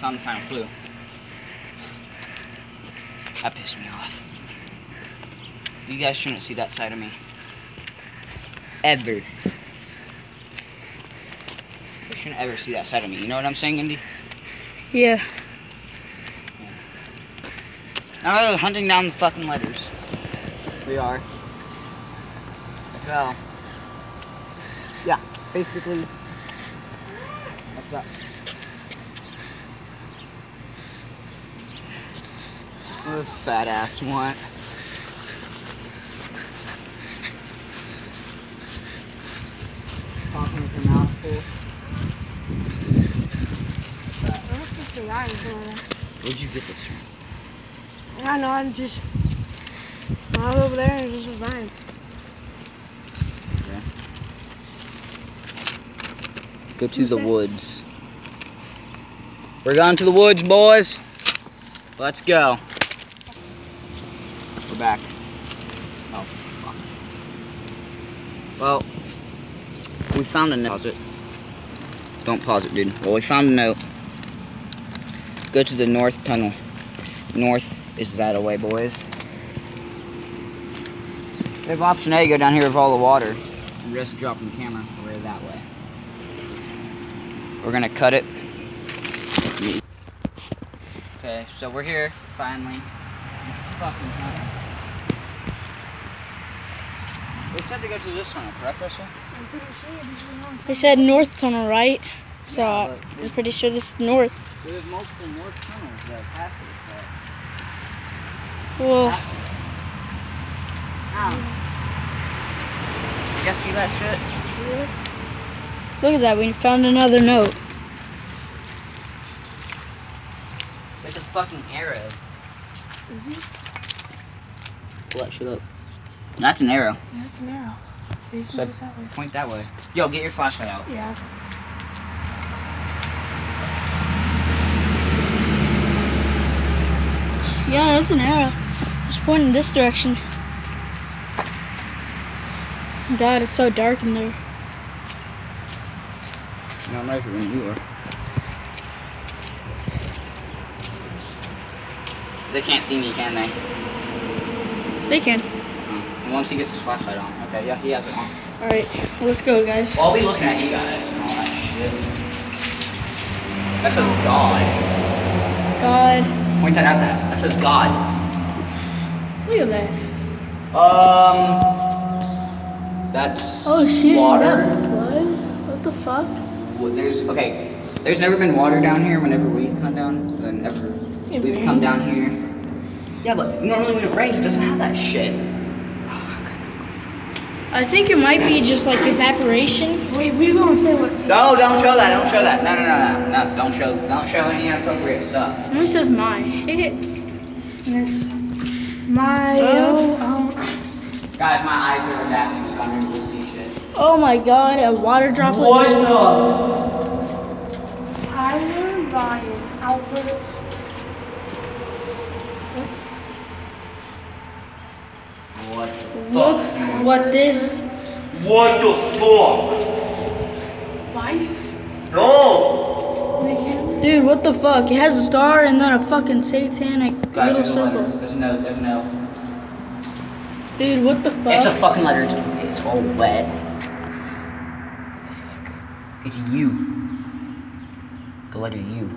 found the final clue. That pissed me off. You guys shouldn't see that side of me. Ever. You shouldn't ever see that side of me. You know what I'm saying, Indy? Yeah. Now we're hunting down the fucking letters. We are. So, yeah, basically, what's up? What this fat ass want? Talking with your mouth full. Where'd you get this from? I know, I'm just. I was over there and it just was mine. Go to the woods. We're going to the woods, boys. Let's go. We're back. Oh, fuck. Well, we found a note. Pause it. Don't pause it, dude. Well, we found a note. Go to the north tunnel. North is that away, boys. We have option A, go down here with all the water. And risk dropping the camera over that way. We're gonna cut it. Okay, so we're here, finally. Fucking tunnel. We said to go to this tunnel, correct, Russell? They said north tunnel, right? So Yeah, I'm there's- pretty sure this is north. There's multiple north tunnels that pass this Well, way. Ow. You guys see shit? look at that. We found another note. It's a fucking arrow. Is it? Pull that shit up. That's an arrow. Yeah, it's an arrow. So- that way. Point that way. Yo, get your flashlight out. Yeah. Yeah, that's an arrow. It's pointing this direction. God, it's so dark in there. No, I'm ready for when you are. They can't see me, can they? They can. Mm. Once he gets his flashlight on. Okay, yeah, he has it on. Alright, let's go, guys. Well, I'll be looking at you guys and all that shit. That says God. God. Point that out that. That says God. Look at that. Um. That's Oh shit, water. is that blood? What the fuck? Well, there's okay. There's never been water down here. Whenever we come down, whenever It we've come down here. Yeah, but normally when it rains, it doesn't have that shit. I think it might be just like evaporation. Wait, we won't say what's No, don't show that. Don't show that. No, no, no, no, no. Don't show. Don't show any inappropriate stuff. It says my. Yes. My Oh. oh, Guys, my eyes are adapting, so I'm able to see shit. Oh my god, a water droplet. What just- the? Tyler Ryan Albert. What the Look what this. What the fuck? Vice. No! Dude, what the fuck? It has a star and then a fucking satanic Guys, little there's a letter. circle. There's no, there's no. Dude, what the fuck? It's a fucking letter. It's, it's all wet. What the fuck? It's you. The letter U.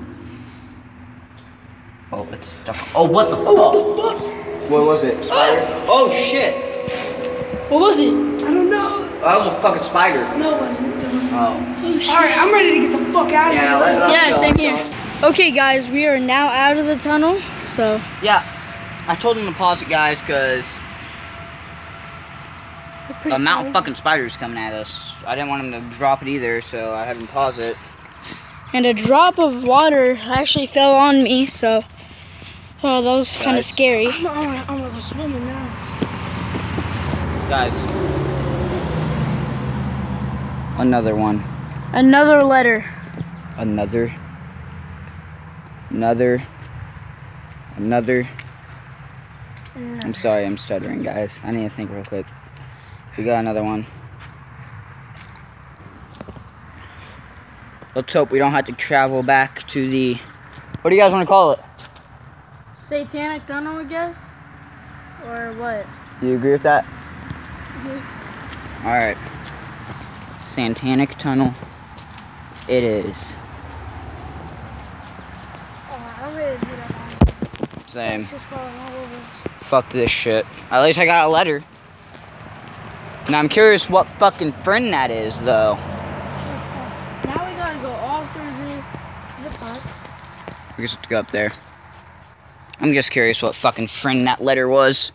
Oh, it's stuck. Oh, what the oh, fuck? What was it? Ah! Spider? Oh shit! What was it? I don't know. Oh, that was a fucking spider. No, it wasn't. It was. Oh. Oh, shit. All right, I'm ready to get the fuck out of Yeah, here. let, let's yeah, go. same here. Okay, guys, we are now out of the tunnel. So, Yeah, I told him to pause it, guys, because a mountain of fucking spiders coming at us. I didn't want him to drop it either, so I had him pause it. and a drop of water actually fell on me. So, oh, that was kind of scary. I'm, I'm, gonna- I'm gonna go swimming now. Guys. Another one. Another letter. Another. Another. Another. I'm sorry, I'm stuttering, guys. I need to think real quick. We got another one. Let's hope we don't have to travel back to the What do you guys want to call it? Satanic tunnel, I guess? Or what? Do you agree with that? All right. Santanic Tunnel. It is. Oh, I'm ready to do that. Same. Just calling all over us. Fuck this shit. At least I got a letter. Now I'm curious what fucking friend that is, though. Now we gotta go all through this. Is it paused? We just have to go up there. I'm just curious what fucking friend that letter was.